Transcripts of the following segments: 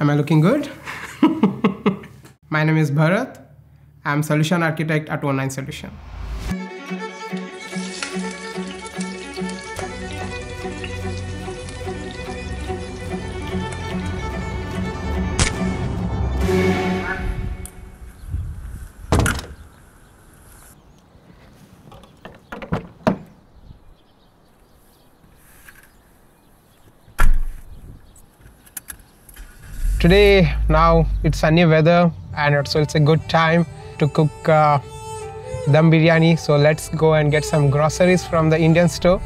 Am I looking good? My name is Bharath. I'm solution architect at o9 Solution. Today, now it's sunny weather and so it's a good time to cook uh, dum biryani. So let's go and get some groceries from the Indian store.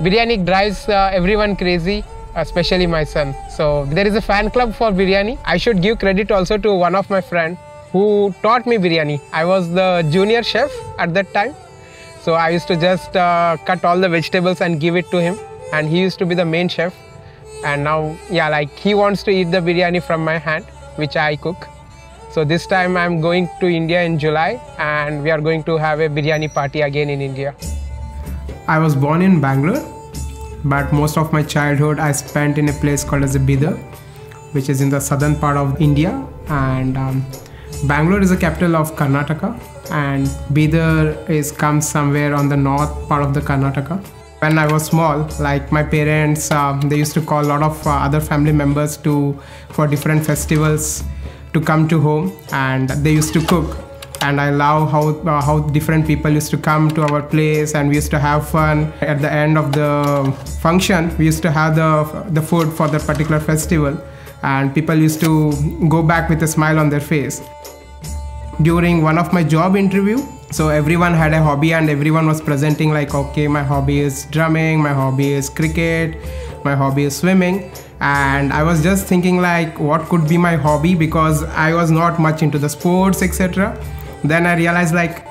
Biryani drives uh, everyone crazy, especially my son. So there is a fan club for biryani. I should give credit also to one of my friend who taught me biryani. I was the junior chef at that time. So I used to just uh, cut all the vegetables and give it to him and he used to be the main chef and now yeah like he wants to eat the biryani from my hand which i cook. So this time i'm going to india in july and we are going to have a biryani party again in india. I was born in bangalore but most of my childhood i spent in a place called as bidar which is in the southern part of india. And um, bangalore is the capital of karnataka and bidar is comes somewhere on the north part of the karnataka when I was small, like my parents, uh, they used to call a lot of uh, other family members to for different festivals to come to home, and they used to cook. And I love how uh, how different people used to come to our place, and we used to have fun. At the end of the function, we used to have the the food for that particular festival, and people used to go back with a smile on their face. During one of my job interview, so everyone had a hobby and everyone was presenting like okay my hobby is drumming my hobby is cricket my hobby is swimming. And i was just thinking like what could be my hobby because i was not much into the sports etc then i realized like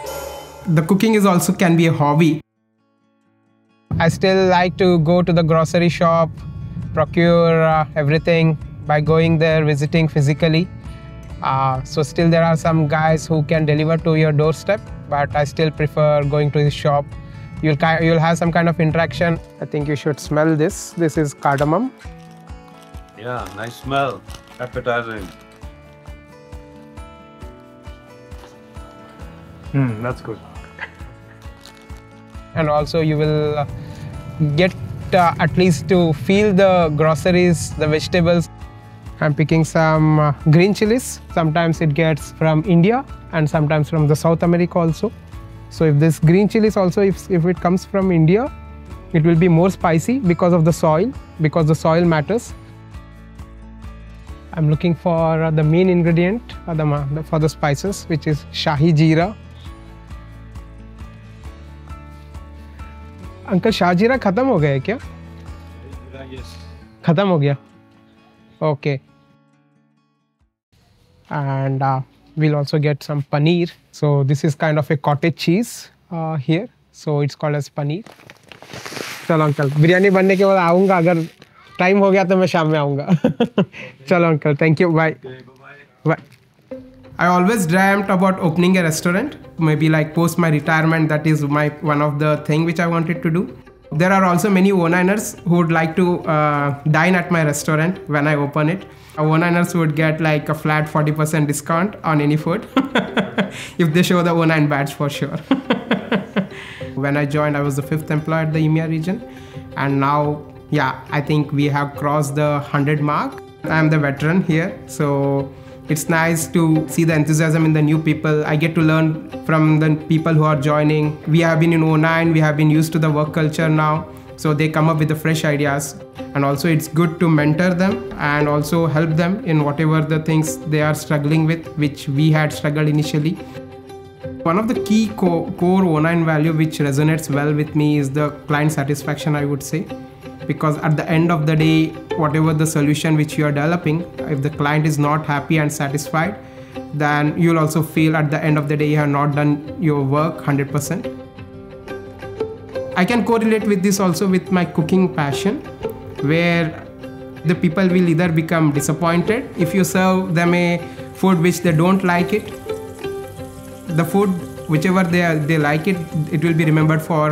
the cooking is also can be a hobby. I still like to go to the grocery shop procure uh, everything by going there visiting physically. Uh, so still there are some guys who can deliver to your doorstep, but I still prefer going to the shop. You'll, you'll have some kind of interaction. I think you should smell this. This is cardamom. Yeah, nice smell. Appetizing. Hmm, that's good. and also you will uh, get uh, at least to feel the groceries, the vegetables. I'm picking some uh, green chilies. Sometimes it gets from India and sometimes from the South America also. So if this green chilies also, if, if it comes from India, it will be more spicy because of the soil, because the soil matters. I'm looking for uh, the main ingredient uh, the, for the spices, which is Shahi Jeera. Uncle शाहजीरा ख़त्म हो गया है क्या ख़त्म हो गया okay and uh, we'll also get some paneer. So this is kind of a cottage cheese uh, here. So it's called as paneer. चलो uncle biryani बनने के बाद आऊँगा अगर टाइम हो गया तो मैं शाम में आऊँगा चलो uncle thank you bye bye I always dreamt about opening a restaurant, maybe like post my retirement. That is my one of the thing which I wanted to do. There are also many O9ers who would like to uh, dine at my restaurant when I open it. O9ers would get like a flat 40% discount on any food if they show the O9 badge for sure. when I joined, I was the fifth employee at the EMEA region. And now, yeah, I think we have crossed the 100 mark. I'm the veteran here. So it's nice to see the enthusiasm in the new people. I get to learn from the people who are joining. We have been in O9, we have been used to the work culture now. So they come up with the fresh ideas. And also, it's good to mentor them and also help them in whatever the things they are struggling with, which we had struggled initially. One of the key core, core O9 value which resonates well with me is the client satisfaction, I would say because at the end of the day whatever the solution which you are developing if the client is not happy and satisfied then you'll also feel at the end of the day you have not done your work 100% i can correlate with this also with my cooking passion where the people will either become disappointed if you serve them a food which they don't like it. The food whichever they they like it it will be remembered for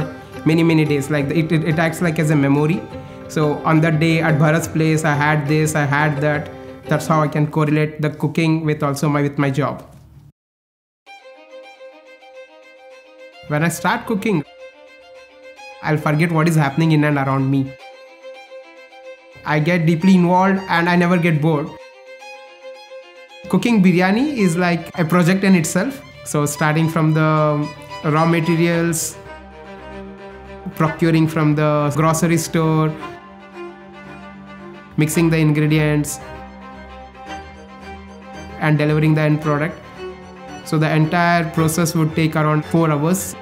many many days. Like it, it, it acts like as a memory so on that day at Bharath's place, I had this, I had that. That's how I can correlate the cooking with also my with my job. When I start cooking, I'll forget what is happening in and around me. I get deeply involved and I never get bored. Cooking biryani is like a project in itself. So, starting from the raw materials, procuring from the grocery store, mixing the ingredients, and delivering the end product. So, the entire process would take around four hours.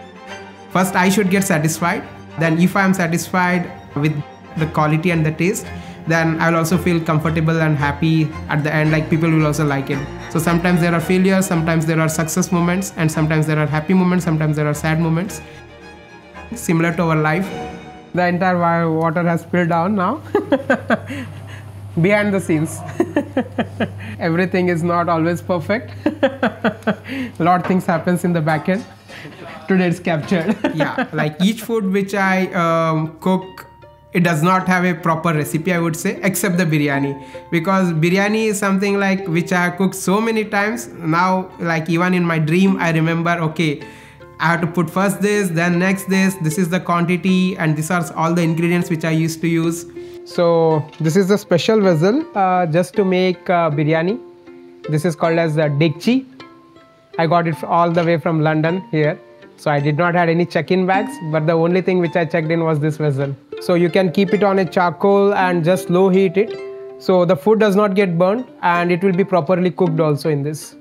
First, I should get satisfied. Then, if I am satisfied with the quality and the taste, then I'll also feel comfortable and happy at the end. Like people will also like it. So sometimes there are failures, sometimes there are success moments, and sometimes there are happy moments, sometimes there are sad moments. Similar to our life. The entire water has spilled down now. Behind the scenes, everything is not always perfect. A lot of things happens in the back end. Today it's captured. yeah, like each food which I um, cook it does not have a proper recipe i would say except the biryani because biryani is something like which i have cooked so many times now like even in my dream i remember okay i have to put first this then next this this is the quantity and these are all the ingredients which i used to use so this is a special vessel uh, just to make uh, biryani. This is called as the dekchi i got it all the way from london here. So i did not had any check-in bags but the only thing which i checked in was this vessel. So you can keep it on a charcoal and just low heat it. So the food does not get burnt and it will be properly cooked also in this.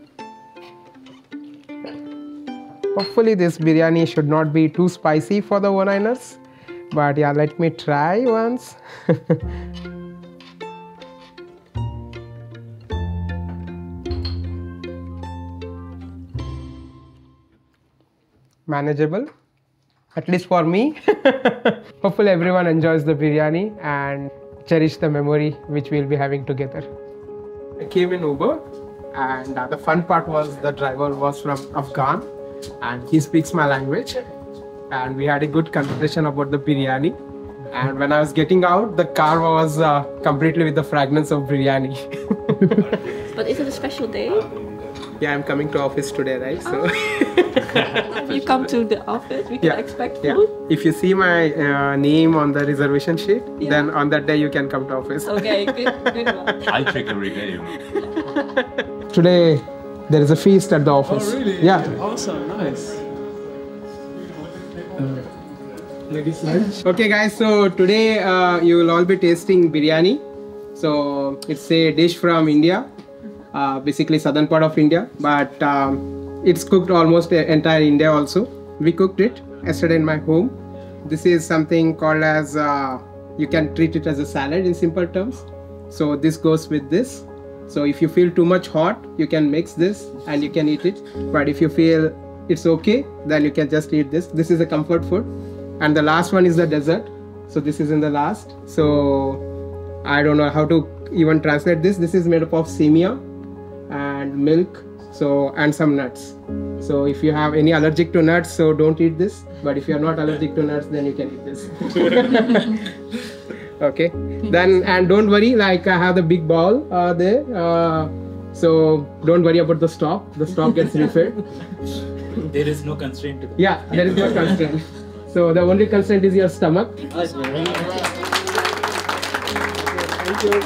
Hopefully this biryani should not be too spicy for the O9ers but yeah let me try once manageable at least for me. Hopefully, everyone enjoys the biryani and cherish the memory which we'll be having together. I came in Uber, and uh, the fun part was the driver was from Afghan, and he speaks my language, and we had a good conversation about the biryani. And when I was getting out, the car was uh, completely with the fragrance of biryani. But is it a special day? yeah, I'm coming to office today, right? So. If you come to the office, we can Yeah. expect Yeah. food. If you see my uh, name on the reservation sheet, Yeah. then on that day you can come to office. Okay, good, good one. I check every day. Today there is a feast at the office. Oh, really? Yeah. Awesome, nice. Okay, guys. So today uh, you will all be tasting biryani. So it's a dish from India, uh, basically southern part of India, but um, it's cooked almost entire India also. We cooked it yesterday in my home. This is something called as uh, you can treat it as a salad in simple terms. So this goes with this. So if you feel too much hot, you can mix this and you can eat it. But if you feel it's okay, then you can just eat this. This is a comfort food. And the last one is the dessert. So this is in the last. So I don't know how to even translate this. This is made up of semia and milk. So and some nuts. So if you have any allergic to nuts, so don't eat this. But if you are not allergic to nuts, then you can eat this. okay. Then and don't worry. Like I have the big ball uh, there. Uh, so don't worry about the stock. The stock gets refilled. There is no constraint to Yeah, there is no constraint. So the only constraint is your stomach. Thank you.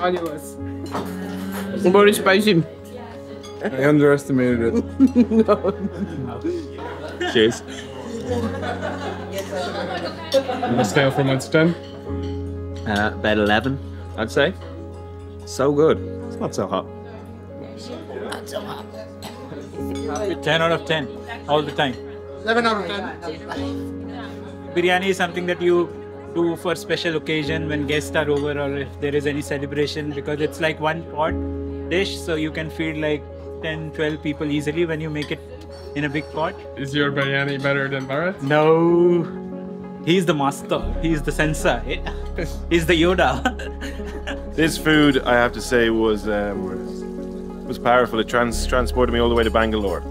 All yours. Very spicy. I underestimated it. Cheers. On a scale from 1 to 10? Uh, about 11, I'd say. So good. It's not so hot. 10 out of 10 all the time. 11 out of 10. Biryani is something that you do for special occasion when guests are over or if there is any celebration because it's like one pot dish so you can feed like 10 12 people easily when you make it in a big pot. Is your biryani better than Bharath? No. He's the master. He's the sensei. He's the Yoda. This food, I have to say, was um, was powerful. It trans- transported me all the way to Bangalore,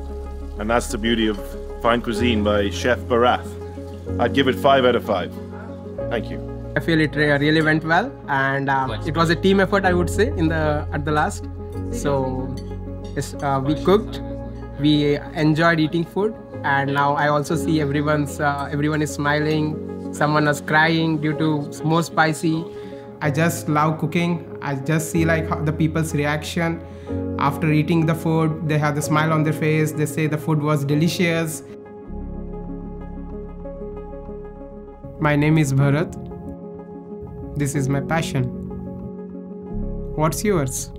and that's the beauty of fine cuisine by Chef Bharath. I'd give it five out of five. Thank you. I feel it really went well, and um, it was a team effort, I would say, in the at the last. So yes, uh, we cooked, we enjoyed eating food, and now I also see everyone's uh, everyone is smiling. Someone was crying due to more spicy. I just love cooking. I just see like the people's reaction after eating the food. They have the smile on their face. They say the food was delicious. My name is Bharath. This is my passion. What's yours?